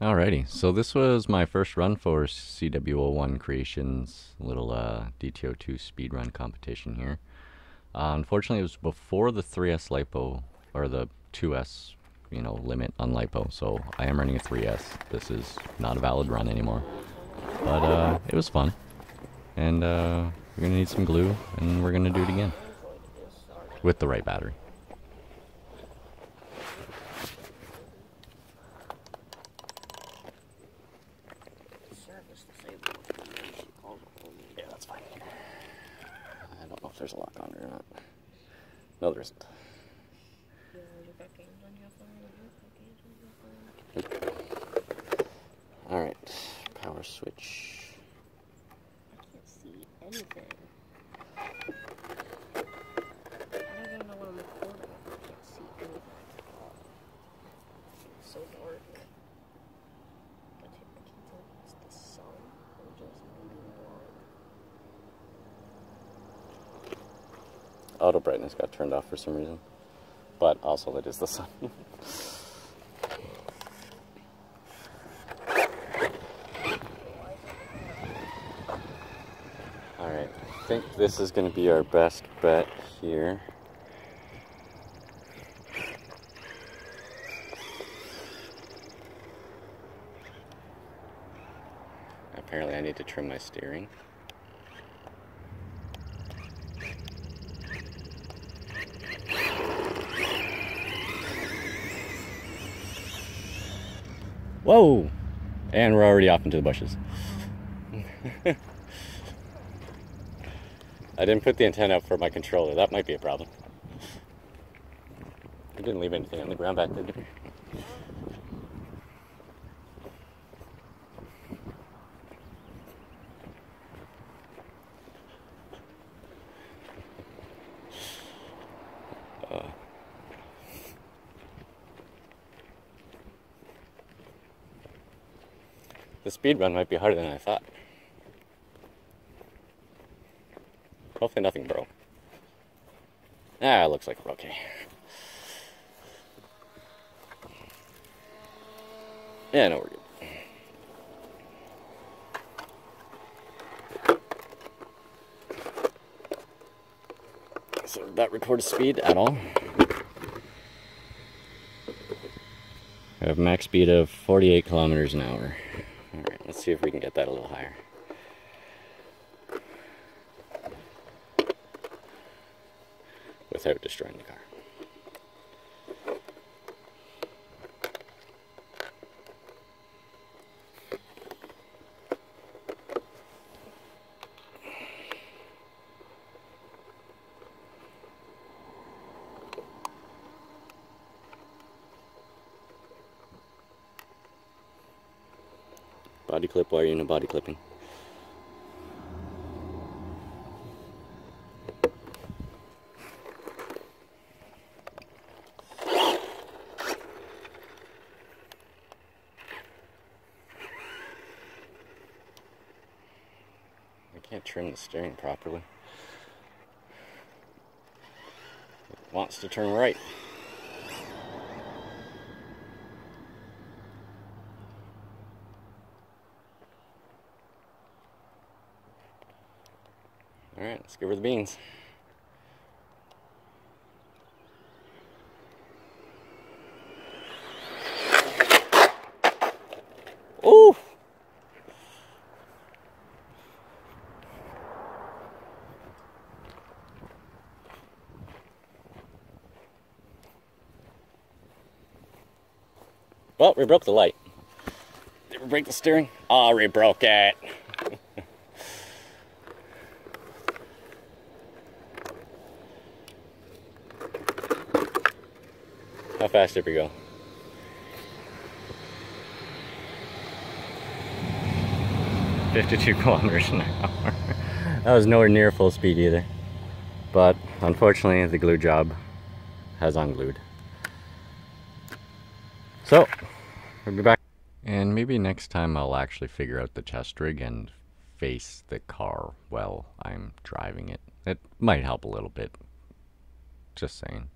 Alrighty, so this was my first run for CW01 Creations little uh, DT-02 speed run competition here. Uh, unfortunately, it was before the 3S LiPo, or the 2S, you know, limit on LiPo, so I am running a 3S. This is not a valid run anymore. But uh, it was fun. And uh, we're going to need some glue, and we're going to do it again. With the right battery. Service disabled. Yeah, that's fine. I don't know if there's a lock on it or not. No, there isn't. Phone. Alright, power switch. I can't see anything. I don't even know what I'm recording if I can't see anything. It's so dark. Gotta take my keys out. It's the sun. I'm just being blind. Auto brightness got turned off for some reason. But also it is the sun. Alright, I think this is going to be our best bet here. Apparently I need to trim my steering. Whoa! And we're already off into the bushes. I didn't put the antenna up for my controller. That might be a problem. I didn't leave anything on the ground back there. Uh, the speed run might be harder than I thought. Hopefully nothing broke. Ah, it looks like we're okay. Yeah, no, we're good. So that recorded speed at all. I have max speed of 48 kilometers an hour. Let's see if we can get that a little higher. Without destroying the car. Body clip, why are you in body clipping? I can't trim the steering properly. It wants to turn right. Alright, let's give her the beans. Ooh! Well, we broke the light. Did we break the steering? Oh, we broke it. How fast did we go? Fifty-two kilometers an hour. that was nowhere near full speed either. But unfortunately, the glue job has unglued. So, we'll be back. And maybe next time I'll actually figure out the test rig and face the car while I'm driving it. It might help a little bit. Just saying.